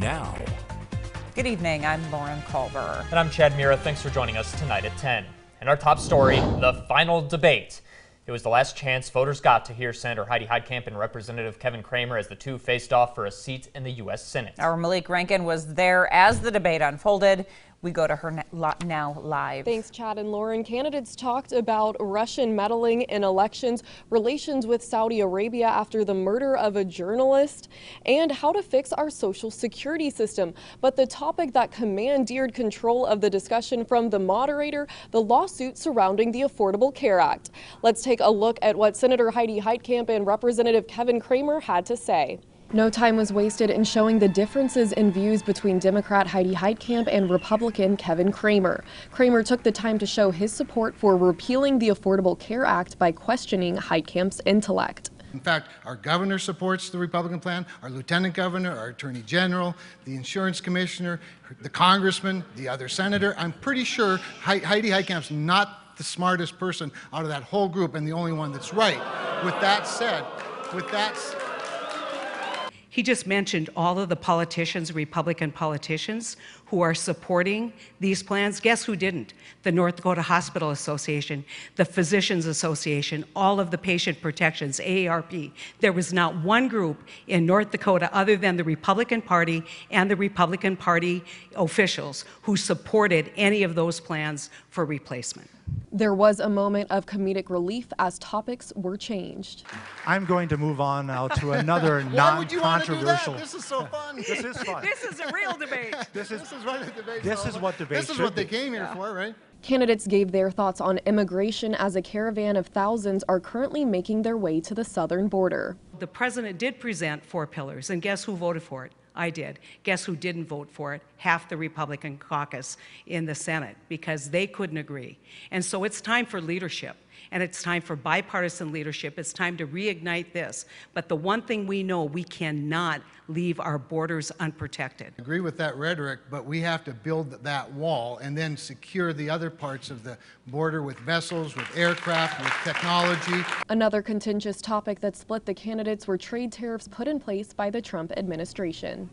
now. Good evening. I'm Lauren Culver. And I'm Chad Mira. Thanks for joining us tonight at 10. And our top story the final debate. It was the last chance voters got to hear Senator Heidi Heitkamp and Representative Kevin Cramer as the two faced off for a seat in the U.S. Senate. Our Malik Rankin was there as the debate unfolded. We go to her now live. Thanks, Chad and Lauren. Candidates talked about Russian meddling in elections, relations with Saudi Arabia after the murder of a journalist, and how to fix our social security system. But the topic that commandeered control of the discussion from the moderator, the lawsuit surrounding the Affordable Care Act. Let's take a look at what Senator Heidi Heitkamp and Representative Kevin Cramer had to say. No time was wasted in showing the differences in views between Democrat Heidi Heitkamp and Republican Kevin Cramer. Cramer took the time to show his support for repealing the Affordable Care Act by questioning Heitkamp's intellect. In fact, our governor supports the Republican plan, our lieutenant governor, our attorney general, the insurance commissioner, the congressman, the other senator. I'm pretty sure Heidi Heitkamp's not the smartest person out of that whole group and the only one that's right. With that said, with that he just mentioned all of the politicians, Republican politicians, who are supporting these plans. Guess who didn't? The North Dakota Hospital Association, the Physicians Association, all of the patient protections, AARP. There was not one group in North Dakota other than the Republican Party and the Republican Party officials who supported any of those plans for replacement. There was a moment of comedic relief as topics were changed. I'm going to move on now to another non-controversial. This is so fun. this is fun. This is a real debate. this is, this is what debate. This is what debate. This is what they came here yeah. for, right? Candidates gave their thoughts on immigration as a caravan of thousands are currently making their way to the southern border. The president did present four pillars, and guess who voted for it? I did. Guess who didn't vote for it? Half the Republican caucus in the Senate because they couldn't agree. And so it's time for leadership and it's time for bipartisan leadership. It's time to reignite this. But the one thing we know, we cannot leave our borders unprotected. I agree with that rhetoric, but we have to build that wall and then secure the other parts of the border with vessels, with aircraft, with technology. Another contentious topic that split the candidates were trade tariffs put in place by the Trump administration.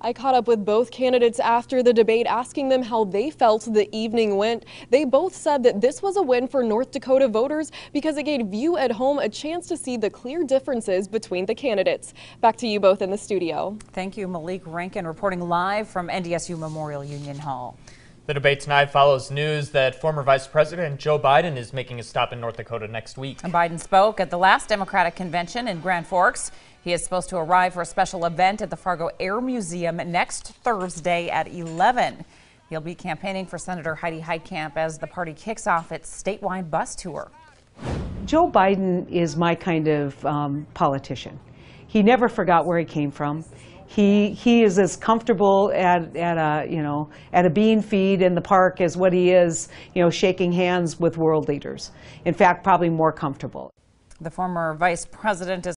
I caught up with both candidates after the debate, asking them how they felt the evening went. They both said that this was a win for North Dakota voters because it gave you at home a chance to see the clear differences between the candidates. Back to you both in the studio. Thank you, Malik Rankin, reporting live from NDSU Memorial Union Hall. The debate tonight follows news that former Vice President Joe Biden is making a stop in North Dakota next week. Biden spoke at the last Democratic convention in Grand Forks. He is supposed to arrive for a special event at the Fargo Air Museum next Thursday at 11. He'll be campaigning for Senator Heidi Heitkamp as the party kicks off its statewide bus tour. Joe Biden is my kind of um, politician. He never forgot where he came from. He, he is as comfortable at, at, a, you know, at a bean feed in the park as what he is you know, shaking hands with world leaders. In fact, probably more comfortable. The former vice president is